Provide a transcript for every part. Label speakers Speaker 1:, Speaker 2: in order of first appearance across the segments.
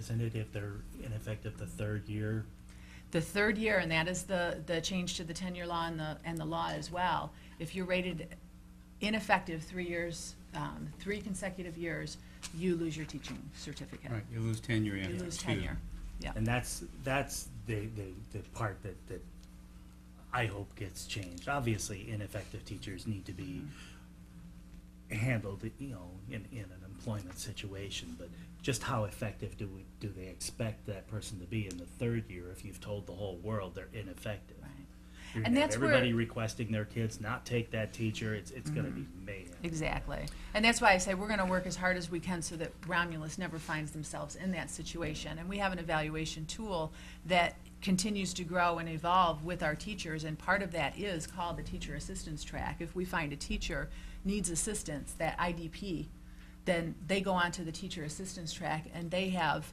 Speaker 1: isn't it, if they're ineffective the third year?
Speaker 2: The third year, and that is the, the change to the tenure law and the, and the law as well. If you're rated ineffective three years, um, three consecutive years, you lose your teaching certificate.
Speaker 3: Right, you lose tenure
Speaker 2: You
Speaker 3: after two.
Speaker 2: lose tenure, yeah.
Speaker 1: And that's, that's the, the, the part that, that I hope gets changed. Obviously, ineffective teachers need to be handled, you know, in, in an employment situation, but just how effective do we, do they expect that person to be in the third year if you've told the whole world they're ineffective?
Speaker 2: Right.
Speaker 1: You're
Speaker 2: And
Speaker 1: gonna have
Speaker 2: that's where-
Speaker 1: Everybody requesting their kids not take that teacher, it's, it's gonna be mm-hmm. mayhem.
Speaker 2: Exactly. And that's why I say we're gonna work as hard as we can so that Romulus never finds themselves in that situation. And we have an evaluation tool that continues to grow and evolve with our teachers, and part of that is called the teacher assistance track. If we find a teacher needs assistance, that IDP, then they go on to the teacher assistance track, and they have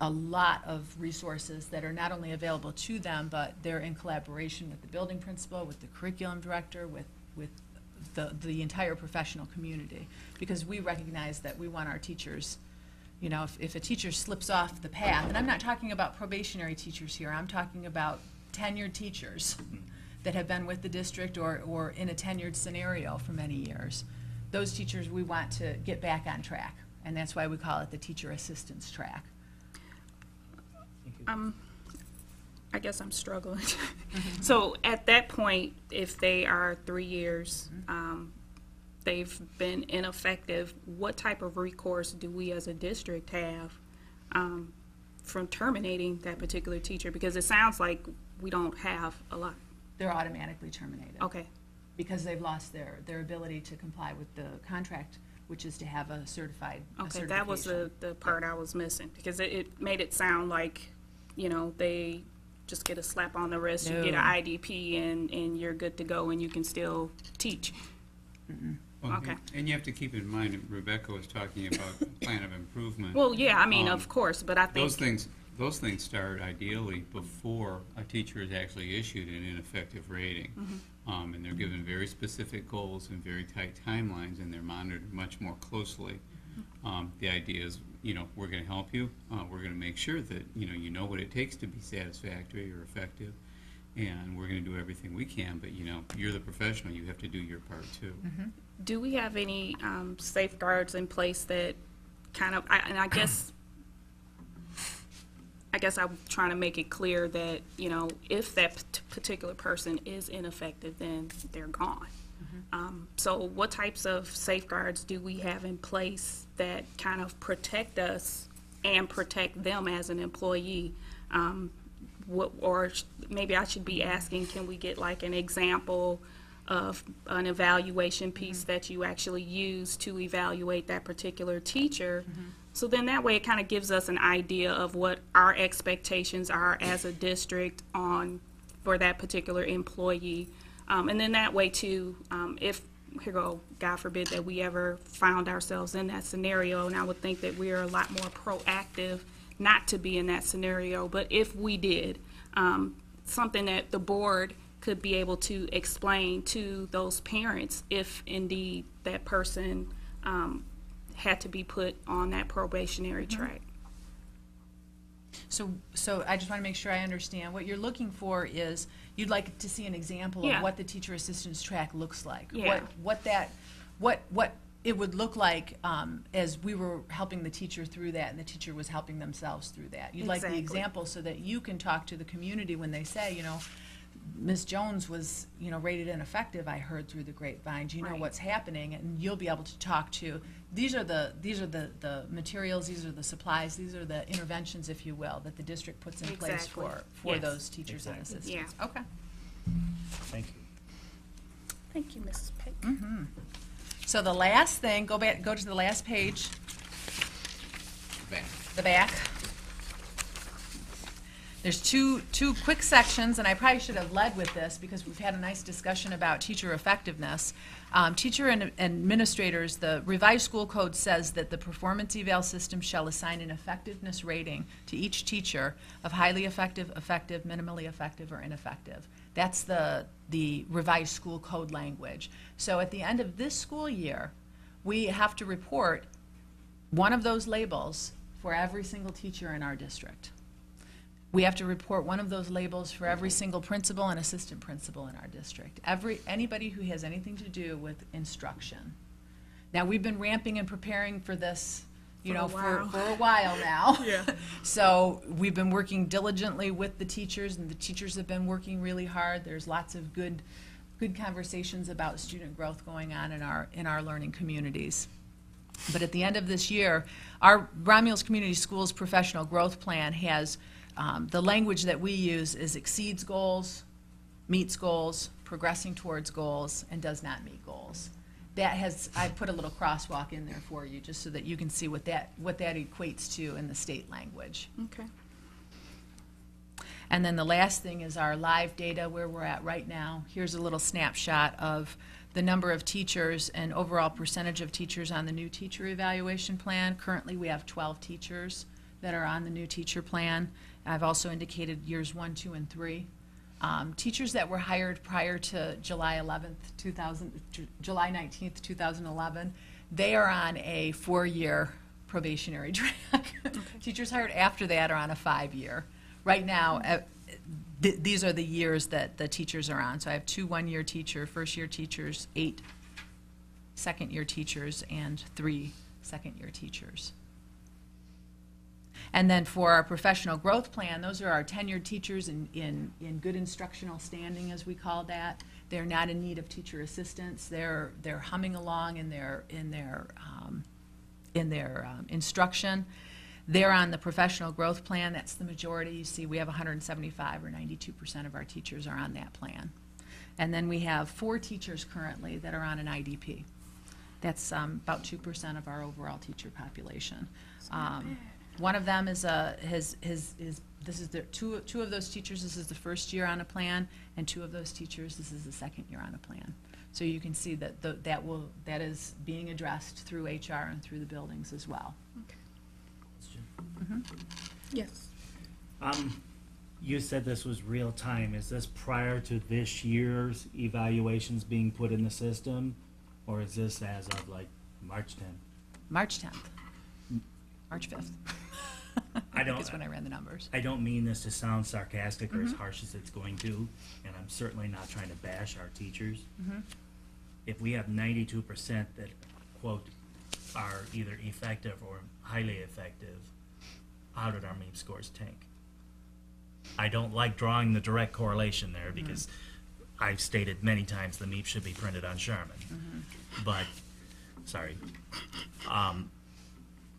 Speaker 2: a lot of resources that are not only available to them, but they're in collaboration with the building principal, with the curriculum director, with, with the, the entire professional community. Because we recognize that we want our teachers, you know, if, if a teacher slips off the path, and I'm not talking about probationary teachers here, I'm talking about tenured teachers mm-hmm. that have been with the district or, or in a tenured scenario for many years. Those teachers, we want to get back on track, and that's why we call it the teacher assistance track.
Speaker 4: Um, I guess I'm struggling. So at that point, if they are three years, um, they've been ineffective, what type of recourse do we as a district have, um, from terminating that particular teacher? Because it sounds like we don't have a lot.
Speaker 2: They're automatically terminated.
Speaker 4: Okay,
Speaker 2: Because they've lost their, their ability to comply with the contract, which is to have a certified, a
Speaker 4: okay, that was the,
Speaker 2: certification.
Speaker 4: the part I was missing, because it, it made it sound like, you know, they just get a slap on the wrist, you get an
Speaker 2: No.
Speaker 4: IDP and, and you're good to go and you can still teach.
Speaker 3: Well,
Speaker 4: Okay.
Speaker 3: And you have to keep in mind, that Rebecca was talking about plan of improvement.
Speaker 4: Well, yeah, I mean,
Speaker 3: Um,
Speaker 4: of course, but I think
Speaker 3: Those
Speaker 4: think,
Speaker 3: things, those things start ideally before a teacher is actually issued an ineffective rating.
Speaker 4: Mm-hmm.
Speaker 3: Um, and they're given very specific goals and very tight timelines, and they're monitored much more closely.
Speaker 4: Mm-hmm.
Speaker 3: Um, the idea is, you know, we're gonna help you, uh, we're gonna make sure that, you know, you know what it takes to be satisfactory or effective, and we're gonna do everything we can, but, you know, you're the professional, you have to do your part too.
Speaker 4: do we have any um, safeguards in place that kind of, I- and I guess, I guess I'm trying to make it clear that, you know, if that p- particular person is ineffective, then they're gone. Um, So what types of safeguards do we have in place that kind of protect us and protect them as an employee? Um, What, or sh- maybe I should be asking, can we get like an example of an evaluation piece that you actually use to evaluate that particular teacher? So then that way it kind of gives us an idea of what our expectations are as a district on, for that particular employee. Um, and then that way too, um, if, here go, God forbid that we ever found ourselves in that scenario, and I would think that we are a lot more proactive not to be in that scenario, but if we did, um, something that the board could be able to explain to those parents if indeed that person, um, had to be put on that probationary track.
Speaker 2: So, so I just want to make sure I understand. What you're looking for is, you'd like to see an example
Speaker 4: Yeah.
Speaker 2: of what the teacher assistance track looks like.
Speaker 4: Yeah.
Speaker 2: What, what that, what, what it would look like um, as we were helping the teacher through that and the teacher was helping themselves through that. You'd like the
Speaker 4: Exactly.
Speaker 2: example so that you can talk to the community when they say, you know, Ms. Jones was, you know, rated ineffective, I heard through the grapevine. Do you know
Speaker 4: Right.
Speaker 2: what's happening? And you'll be able to talk to, these are the, these are the, the materials, these are the supplies, these are the interventions, if you will, that the district puts in place
Speaker 4: Exactly.
Speaker 2: for, for
Speaker 4: Yes.
Speaker 2: those teachers and
Speaker 1: Exactly.
Speaker 2: assistants.
Speaker 4: Yeah.
Speaker 2: Okay.
Speaker 1: Thank you.
Speaker 4: Thank you, Mrs. Peck. Mm-hmm.
Speaker 2: So the last thing, go back, go to the last page,
Speaker 5: Back.
Speaker 2: the back. There's two, two quick sections, and I probably should have led with this because we've had a nice discussion about teacher effectiveness. Um, teacher and administrators, the revised school code says that the performance eval system shall assign an effectiveness rating to each teacher of highly effective, effective, minimally effective, or ineffective. That's the, the revised school code language. So at the end of this school year, we have to report one of those labels for every single teacher in our district. We have to report one of those labels for every single principal and assistant principal in our district. Every, anybody who has anything to do with instruction. Now, we've been ramping and preparing for this, you
Speaker 4: For a
Speaker 2: know, for,
Speaker 4: while.
Speaker 2: for a while now.
Speaker 4: Yeah.
Speaker 2: So we've been working diligently with the teachers, and the teachers have been working really hard. There's lots of good, good conversations about student growth going on in our, in our learning communities. But at the end of this year, our Romulus Community Schools Professional Growth Plan has, um, the language that we use is exceeds goals, meets goals, progressing towards goals, and does not meet goals. That has, I put a little crosswalk in there for you, just so that you can see what that, what that equates to in the state language.
Speaker 4: Okay.
Speaker 2: And then the last thing is our live data, where we're at right now. Here's a little snapshot of the number of teachers and overall percentage of teachers on the new teacher evaluation plan. Currently, we have 12 teachers that are on the new teacher plan. I've also indicated years one, two, and three. Um, Teachers that were hired prior to July 11th, 2000, Ju- July 19th, 2011, they are on a four-year probationary track. Teachers hired after that are on a five-year. Right now, uh, th- these are the years that the teachers are on. So I have two one-year teacher, first-year teachers, eight second-year teachers, and three second-year teachers. And then for our professional growth plan, those are our tenured teachers in, in, in good instructional standing, as we call that. They're not in need of teacher assistance. They're, they're humming along in their, in their, um, in their um, instruction. They're on the professional growth plan. That's the majority. You see, we have 175 or 92% of our teachers are on that plan. And then we have four teachers currently that are on an IDP. That's um, about 2% of our overall teacher population. Um, One of them is a, his, his, is, this is the, two, two of those teachers, this is the first year on a plan, and two of those teachers, this is the second year on a plan. So you can see that, the- that will, that is being addressed through HR and through the buildings as well.
Speaker 4: Yes.
Speaker 1: Um, you said this was real time. Is this prior to this year's evaluations being put in the system? Or is this as of like March tenth?
Speaker 2: March 10th, March 5th.
Speaker 1: I don't-
Speaker 2: Is when I ran the numbers.
Speaker 1: I don't mean this to sound sarcastic or as mm-hmm. harsh as it's going to, and I'm certainly not trying to bash our teachers. Mm-hmm. If we have ninety-two percent that, quote, are either effective or highly effective, how did our MEAP scores tank? I don't like drawing the direct correlation there mm-hmm. because I've stated many times the MEAP should be printed on Charmin. But, sorry. Um,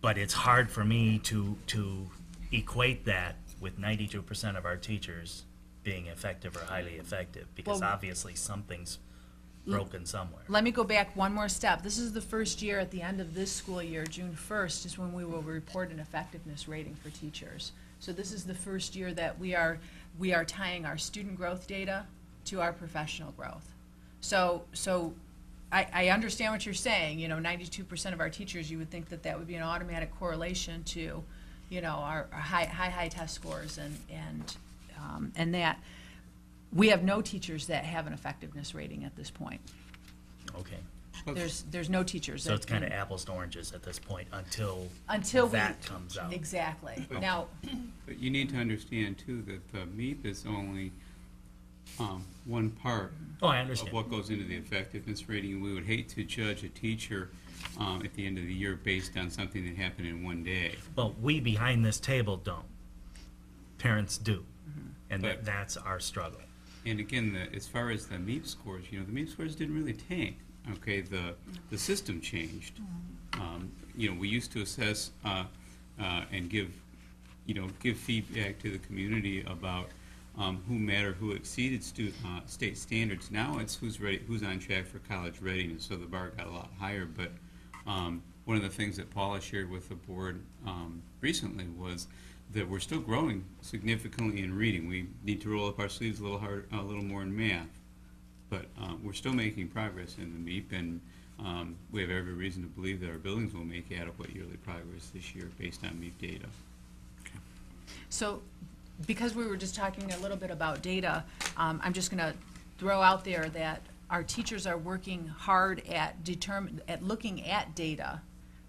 Speaker 1: but it's hard for me to, to equate that with ninety-two percent of our teachers being effective or highly effective, because
Speaker 2: Well-
Speaker 1: obviously something's broken somewhere.
Speaker 2: Let me go back one more step. This is the first year, at the end of this school year, June 1st, is when we will report an effectiveness rating for teachers. So this is the first year that we are, we are tying our student growth data to our professional growth. So, so I, I understand what you're saying, you know, 92% of our teachers, you would think that that would be an automatic correlation to, you know, our our high, high, high test scores and, and, um, and that. We have no teachers that have an effectiveness rating at this point.
Speaker 1: Okay,
Speaker 2: There's, there's no teachers.
Speaker 1: so
Speaker 2: that
Speaker 1: it's kind of
Speaker 2: can-
Speaker 1: apples to oranges at this point until
Speaker 2: Until we.
Speaker 1: that comes out.
Speaker 2: Exactly.
Speaker 3: But-
Speaker 2: Now,
Speaker 3: But you need to understand too that the MEAP is only um, one part
Speaker 1: Oh, I
Speaker 3: of
Speaker 1: understand.
Speaker 3: what goes into the effectiveness rating. We would hate to judge a teacher um, at the end of the year based on something that happened in one day.
Speaker 1: But we behind this table don't. Parents do. And that,
Speaker 3: But-
Speaker 1: that's our struggle.
Speaker 3: And again, the, as far as the MEAP scores, you know, the MEAP scores didn't really tank. Okay, the the system changed. Um, you know, we used to assess uh, uh, and give, you know, give feedback to the community about um, who or who exceeded stu- uh, state standards. Now it's who's ready, who's on track for college readiness. So the bar got a lot higher. But um, one of the things that Paula shared with the board um, recently was that we're still growing significantly in reading. We need to roll up our sleeves a little hard, a little more in math, but um, we're still making progress in the MEAP, and um, we have every reason to believe that our buildings will make adequate yearly progress this year based on MEAP data. Okay.
Speaker 2: so, because we were just talking a little bit about data, um, I'm just gonna throw out there that our teachers are working hard at determine, at looking at data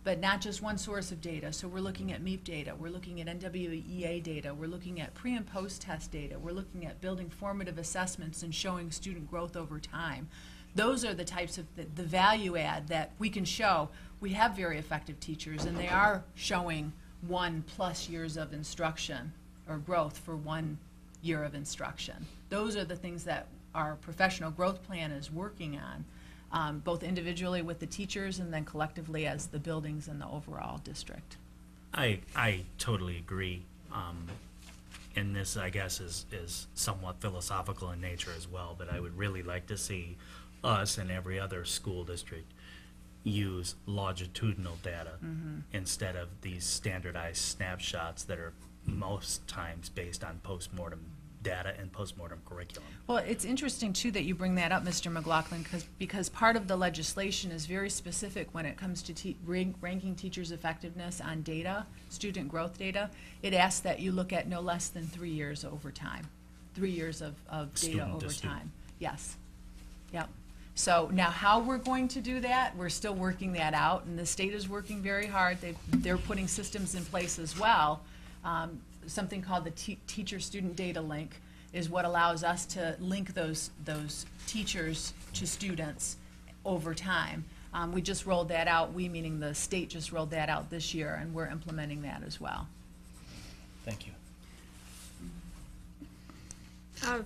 Speaker 2: but not just one source of data. So we're looking at MEAP data, we're looking at NWEA data, we're looking at pre and post test data, we're looking at building formative assessments and showing student growth over time. Those are the types of, the, the value add that we can show. We have very effective teachers and they are showing one plus years of instruction or growth for one year of instruction. Those are the things that our professional growth plan is working on, um, both individually with the teachers and then collectively as the buildings and the overall district.
Speaker 1: I, I totally agree. Um, and this, I guess, is, is somewhat philosophical in nature as well, but I would really like to see us and every other school district use longitudinal data instead of these standardized snapshots that are most times based on postmortem data and postmortem curriculum.
Speaker 2: Well, it's interesting too that you bring that up, Mr. McLaughlin, because, because part of the legislation is very specific when it comes to te- rank- ranking teachers' effectiveness on data, student growth data. It asks that you look at no less than three years over time, three years of, of data
Speaker 1: Student
Speaker 2: over time. Yes, yep. So now how we're going to do that, we're still working that out, and the state is working very hard. They, they're putting systems in place as well. Um, something called the te- teacher-student data link is what allows us to link those, those teachers to students over time. Um, we just rolled that out, we meaning the state just rolled that out this year, and we're implementing that as well.
Speaker 1: Thank you.
Speaker 4: Uh,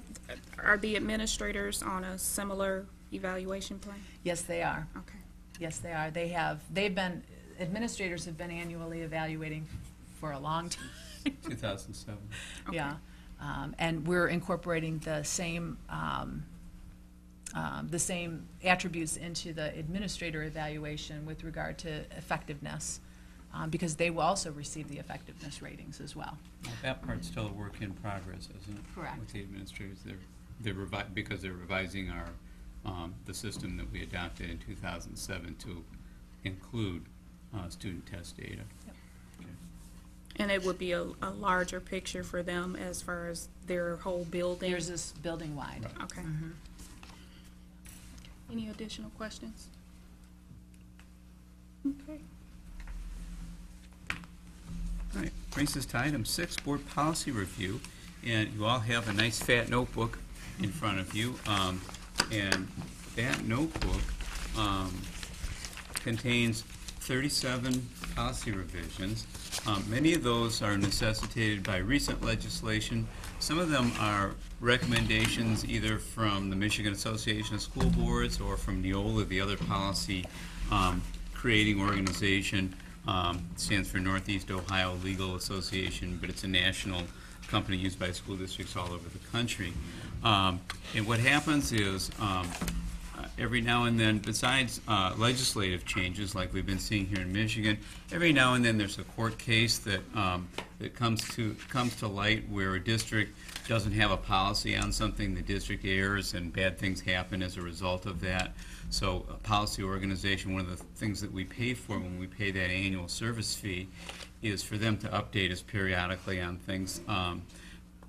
Speaker 4: Are the administrators on a similar evaluation plan?
Speaker 2: Yes, they are.
Speaker 4: Okay.
Speaker 2: Yes, they are. They have, they've been, administrators have been annually evaluating for a long time.
Speaker 3: 2007.
Speaker 2: Yeah, um, and we're incorporating the same, um, um, the same attributes into the administrator evaluation with regard to effectiveness, um, because they will also receive the effectiveness ratings as well.
Speaker 3: Well, That part's still a work in progress, isn't it?
Speaker 2: Correct.
Speaker 3: With the administrators, they're, they're revi, because they're revising our, um, the system that we adopted in 2007 to include uh, student test data.
Speaker 2: Yep.
Speaker 3: Okay.
Speaker 4: And it would be a, a larger picture for them as far as their whole building?
Speaker 2: There's this building-wide.
Speaker 3: Right.
Speaker 4: Okay. Any additional questions? Okay.
Speaker 3: All right, brings us to item six, board policy review. And you all have a nice fat notebook in front of you. Um, and that notebook, um, contains thirty-seven policy revisions. Um, many of those are necessitated by recent legislation. Some of them are recommendations either from the Michigan Association of School Boards or from Neola, the other policy, um, creating organization. Um, stands for Northeast Ohio Legal Association, but it's a national company used by school districts all over the country. Um, and what happens is, um, every now and then, besides uh, legislative changes like we've been seeing here in Michigan, every now and then there's a court case that um, that comes to comes to light where a district doesn't have a policy on something, the district errs, and bad things happen as a result of that. So, a policy organization, one of the things that we pay for when we pay that annual service fee, is for them to update us periodically on things. Um,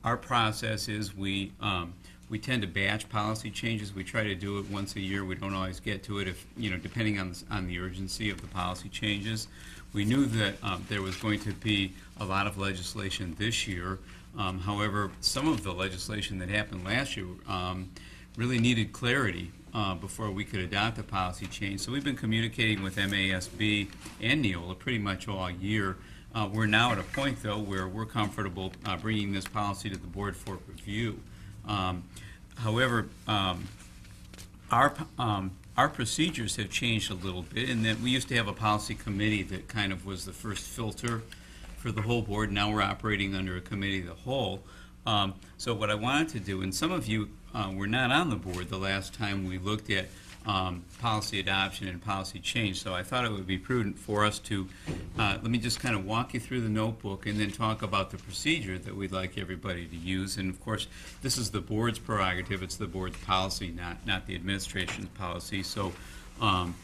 Speaker 3: our process is we, um, we tend to batch policy changes. We try to do it once a year. We don't always get to it if, you know, depending on, the- on the urgency of the policy changes. We knew that, um, there was going to be a lot of legislation this year. Um, however, some of the legislation that happened last year, um, really needed clarity, uh, before we could adopt a policy change. So we've been communicating with MASB and Neola pretty much all year. Uh, We're now at a point, though, where we're comfortable uh, bringing this policy to the board for review. Um, However, um, our, um, our procedures have changed a little bit in that we used to have a policy committee that kind of was the first filter for the whole board. Now we're operating under a committee of the whole. Um, so what I wanted to do, and some of you uh, were not on the board the last time we looked at um, policy adoption and policy change, so I thought it would be prudent for us to, uh, let me just kind of walk you through the notebook and then talk about the procedure that we'd like everybody to use. And of course, this is the board's prerogative, it's the board's policy, not, not the administration's policy. So um,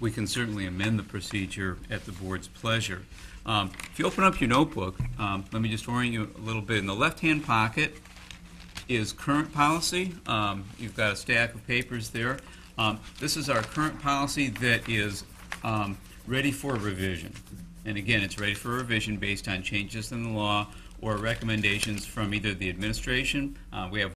Speaker 3: we can certainly amend the procedure at the board's pleasure. Um, If you open up your notebook, um, let me just orient you a little bit. In the left-hand pocket is current policy. Um, You've got a stack of papers there. Um, This is our current policy that is um, ready for revision. And again, it's ready for revision based on changes in the law or recommendations from either the administration, uh, we have